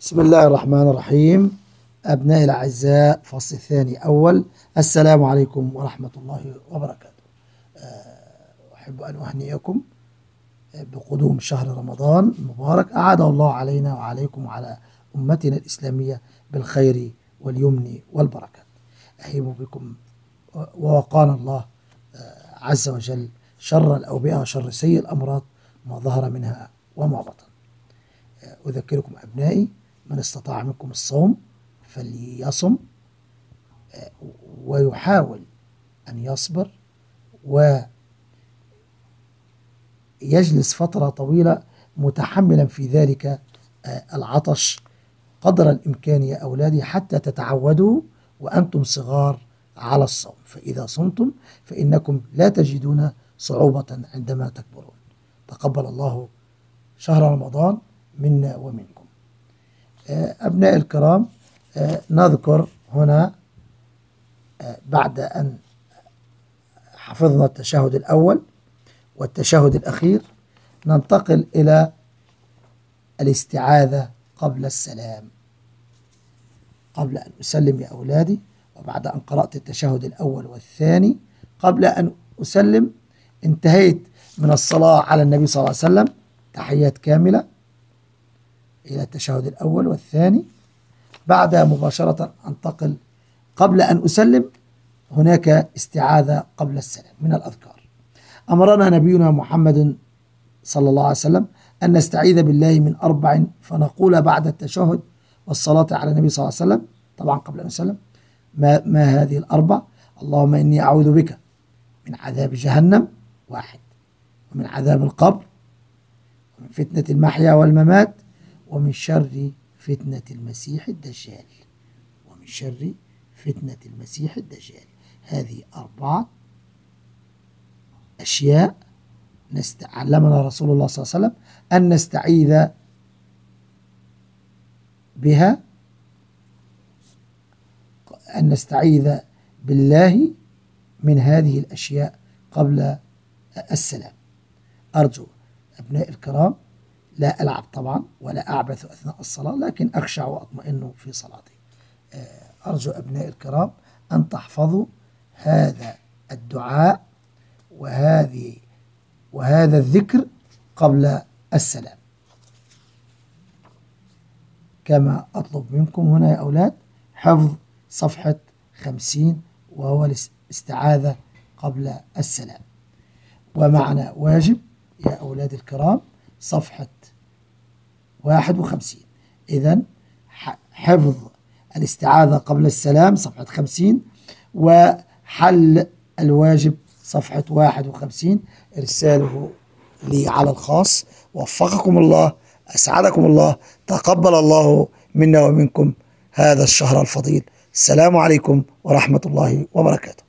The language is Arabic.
بسم الله الرحمن الرحيم. أبنائي الأعزاء فصل الثاني أول. السلام عليكم ورحمة الله وبركاته. آه، أحب أن أهنئكم بقدوم شهر رمضان المبارك. أعاد الله علينا وعليكم وعلى أمتنا الإسلامية بالخير واليمن والبركات. أهيم بكم ووقانا الله آه، عز وجل شر الأوبئة وشر سيء الأمراض ما ظهر منها وما بطن. آه، أذكركم أبنائي من استطاع منكم الصوم فليصم آه، ويحاول أن يصبر ويجلس فترة طويلة متحملا في ذلك آه، العطش قدر الإمكان يا أولادي حتى تتعودوا وأنتم صغار على الصوم. فإذا صمتم فإنكم لا تجدون صعوبة عندما تكبرون. تقبل الله شهر رمضان منا ومنكم. أبناء الكرام آه، نذكر هنا آه، بعد أن حفظنا التشهد الأول والتشهد الأخير ننتقل إلى الاستعاذة قبل السلام. قبل أن أسلم يا أولادي وبعد أن قرأت التشهد الأول والثاني قبل أن أسلم انتهيت من الصلاة على النبي صلى الله عليه وسلم. تحيات كاملة. إلى التشهد الأول والثاني بعد مباشرة أنتقل قبل أن أسلم هناك استعاذة قبل السلام من الأذكار. أمرنا نبينا محمد صلى الله عليه وسلم أن نستعيذ بالله من أربع فنقول بعد التشهد والصلاة على النبي صلى الله عليه وسلم طبعا قبل أن نسلم ما, ما هذه الأربع؟ اللهم إني أعوذ بك من عذاب جهنم واحد ومن عذاب القبر ومن فتنة المحيا والممات ومن شر فتنة المسيح الدجال. ومن شر فتنة المسيح الدجال. هذه أربعة أشياء نست... علمنا رسول الله صلى الله عليه وسلم أن نستعيذ بها أن نستعيذ بالله من هذه الأشياء قبل السلام. أرجو أبناء الكرام لا ألعب طبعا ولا أعبث أثناء الصلاة لكن أخشع وأطمئن في صلاتي. أرجو أبناء الكرام أن تحفظوا هذا الدعاء وهذه وهذا الذكر قبل السلام. كما أطلب منكم هنا يا أولاد حفظ صفحة خمسين وهو الاستعاذة قبل السلام. ومعنا واجب يا أولاد الكرام صفحة واحد وخمسين. إذا حفظ الاستعاذة قبل السلام صفحة خمسين وحل الواجب صفحة واحد وخمسين. إرساله لي على الخاص. وفقكم الله أسعدكم الله تقبل الله منا ومنكم هذا الشهر الفضيل. السلام عليكم ورحمة الله وبركاته.